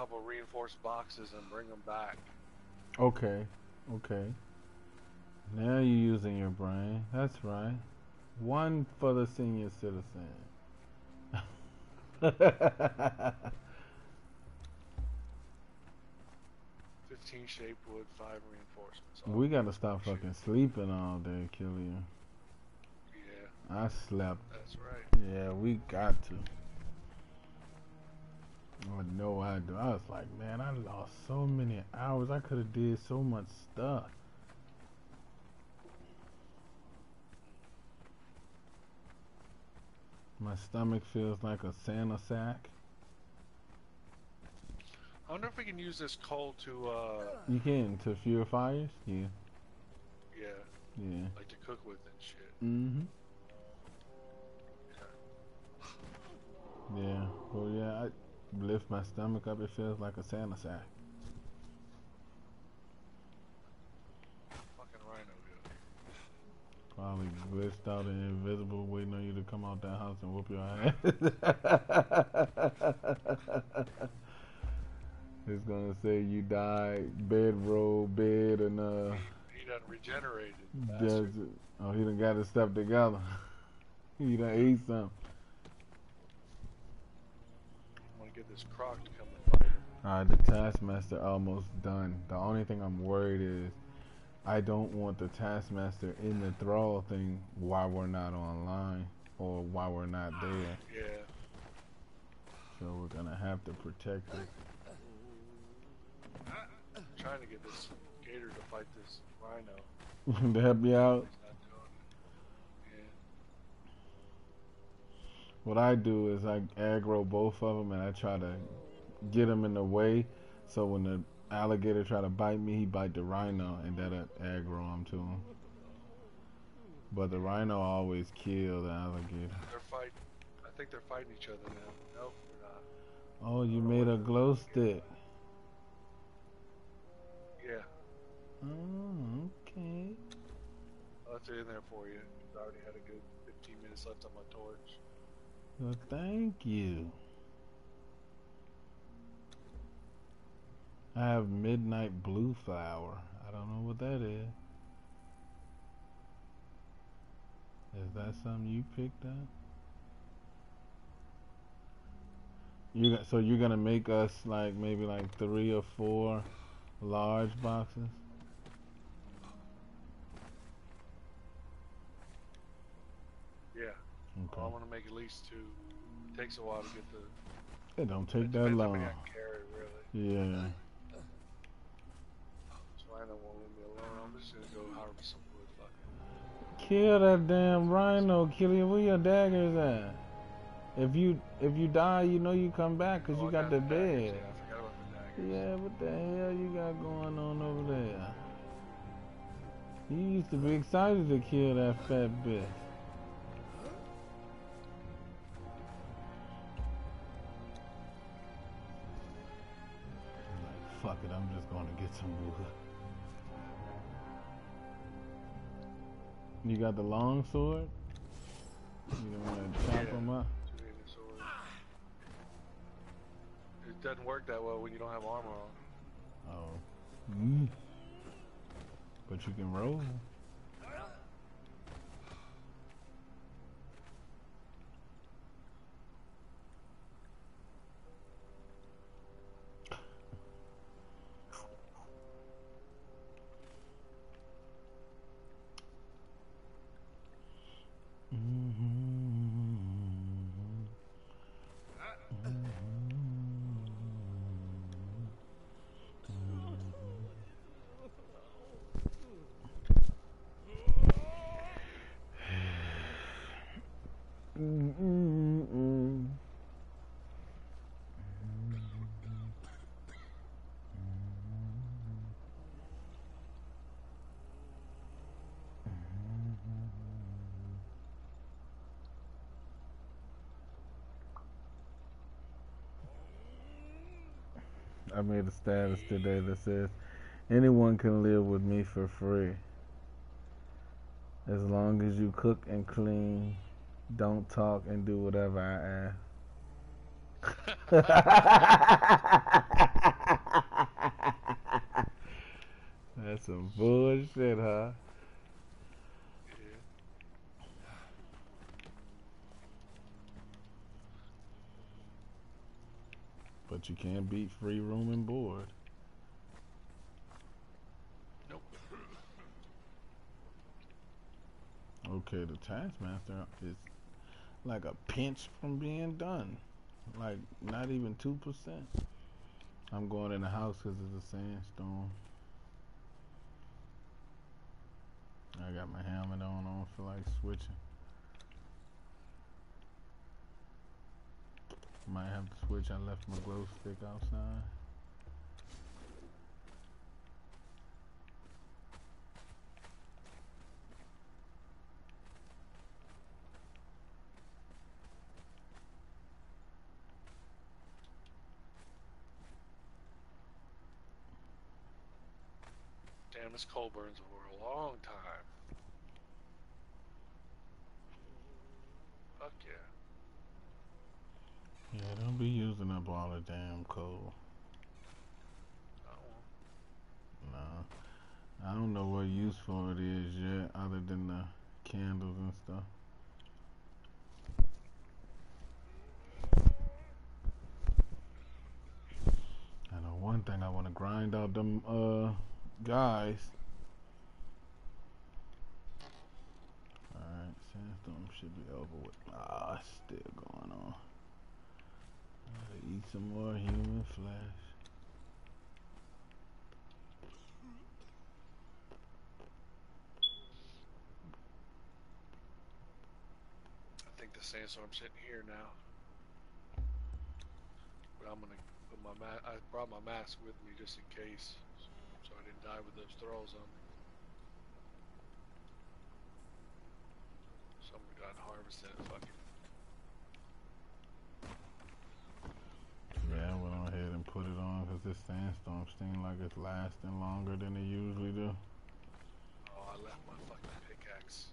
couple reinforced boxes and bring them back. Okay, okay. Now you're using your brain. That's right. One for the senior citizen. Fifteen shaped wood, five reinforcements. we gotta stop fucking sleeping all day, Killian. Yeah, I slept. that's right. Yeah, we got to. I know I do. I was like, man, I lost so many hours. I could have did so much stuff. My stomach feels like a Santa sack. I wonder if we can use this coal to, uh, You can to fuel fires. Yeah, yeah, yeah. like to cook with and shit. Mm-hmm. Lift my stomach up. It feels like a Santa sack. Fucking rhino good. Probably glitched out and invisible, waiting on you to come out that house and whoop your ass. it's gonna say you died, bedroll, bed, and uh, He done regenerated. does bastard. it. Oh, he done got his stuff together. he done ate some. I want to get this croc to come and fight him. Alright, the Taskmaster almost done. The only thing I'm worried is I don't want the Taskmaster in the thrall thing while we're not online or while we're not there. Yeah. So we're gonna have to protect it. I'm trying to get this gator to fight this rhino. to help you out. He's not doing it. Yeah. What I do is I aggro both of them and I try to get them in the way. So when the alligator try to bite me, he bite the rhino and that'll aggro him to him. But the rhino always kill the alligator. They're fighting. I think they're fighting each other now. Nope, they're not. Oh, you made a glow stick. Yeah. Oh, okay. I left it in there for you. I already had a good 15 minutes left on my torch. Well, thank you. I have midnight blue flower. I don't know what that is. Is that something you picked up? You so you're gonna make us like maybe like three or four large boxes. Yeah. Okay. Well, I want to make at least two. It takes a while to get the. It don't take that long. many I can carry, really. Yeah. So I don't want to leave me alone. I'm just gonna go harvest some wood. Fuck. Kill that damn rhino, Killian. Where your daggers at? If you if you die, you know you come back 'cause Oh, you I got the daggers, bed. Yeah, I forgot about the daggers. Yeah, what the hell you got going on over there? You used to be excited to kill that fat bitch. Fuck it, I'm just gonna get some wood. You got the long sword? You don't wanna chop Yeah. them up? It doesn't work that well when you don't have armor on. Oh. Mm. But you can roll. I made a status today that says anyone can live with me for free. As long as you cook and clean, don't talk and do whatever I am. That's some bullshit, huh? But you can't beat free room and board. Nope. Okay, the taskmaster is like a pinch from being done. Like, not even 2%. I'm going in the house because it's a sandstorm. I got my helmet on. I don't feel like switching. Might have to switch. I left my glow stick outside. Damn, this cold burns for a long time. Fuck yeah. Yeah, don't be using up all the damn coal. I. Nah. I don't know what useful it is yet, other than the candles and stuff. I know one thing I want to grind out them uh guys. Alright, sandstorm should be over with. Ah, it's still going on. Gotta eat some more human flesh. I think the sandstorm's hitting here now. But I'm gonna put my mask. I brought my mask with me just in case, so I didn't die with those throws on me. Someone got harvested. Fuck it. Yeah, I went on ahead and put it on because this sandstorm seems like it's lasting longer than it usually do. Oh, I left my fucking pickaxe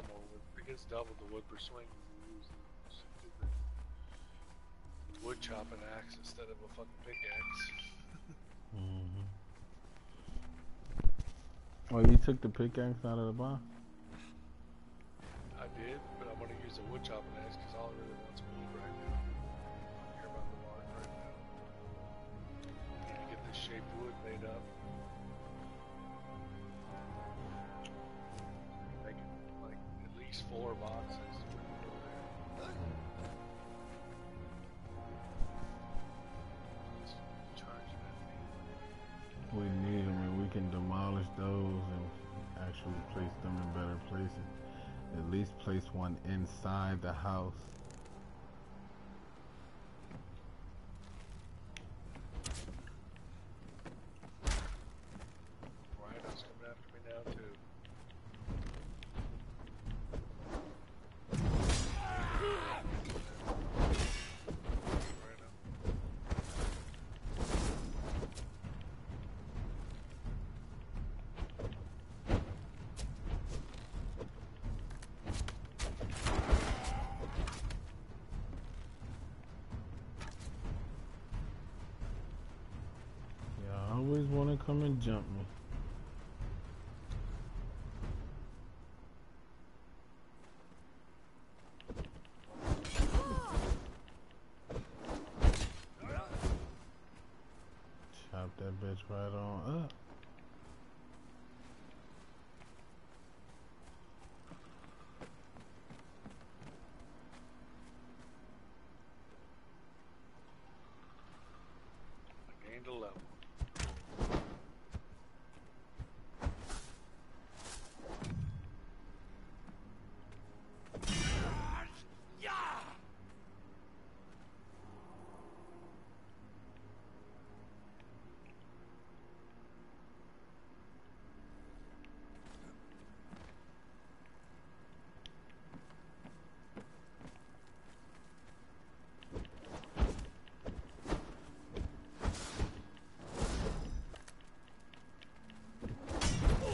It gets a lot more wood. It gets double the wood per swing when use the stupid wood chopping axe instead of a fucking pickaxe. hmm Oh, you took the pickaxe out of the box? At least place one inside the house. Always want to come and jump me. Chop that bitch right on up. I gained a level.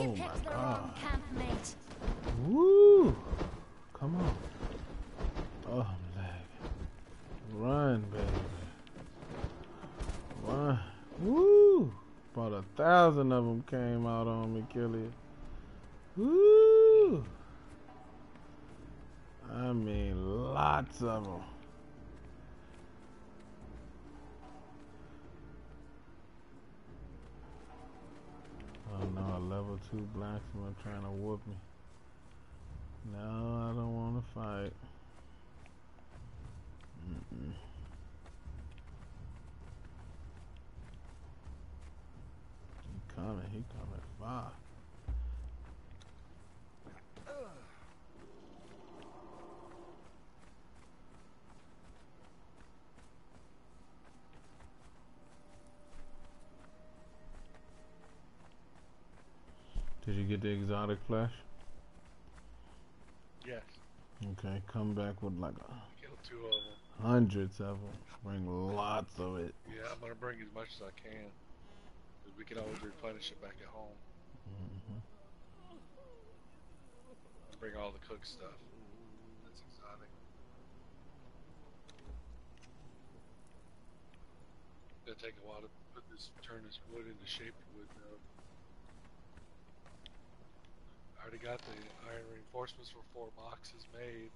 Oh you my picked the God. wrong campmate. Woo! Come on. Oh, I'm lagging. Run, baby. Run. Woo! About a thousand of them came out on me, Killian. Woo! I mean, lots of them. Oh no, a level two blacksmith trying to whoop me. No, I don't want to fight. Mm-mm. He he coming far. Did you get the exotic flesh? Yes. Okay, come back with like a Killed two of them. hundreds of them. Bring lots of it. Yeah, I'm gonna bring as much as I can. We can always replenish it back at home. hmm bring all the cooked stuff. That's exotic. It'll take a while to put this, turn this wood into shaped wood though. I already got the iron reinforcements for four boxes made.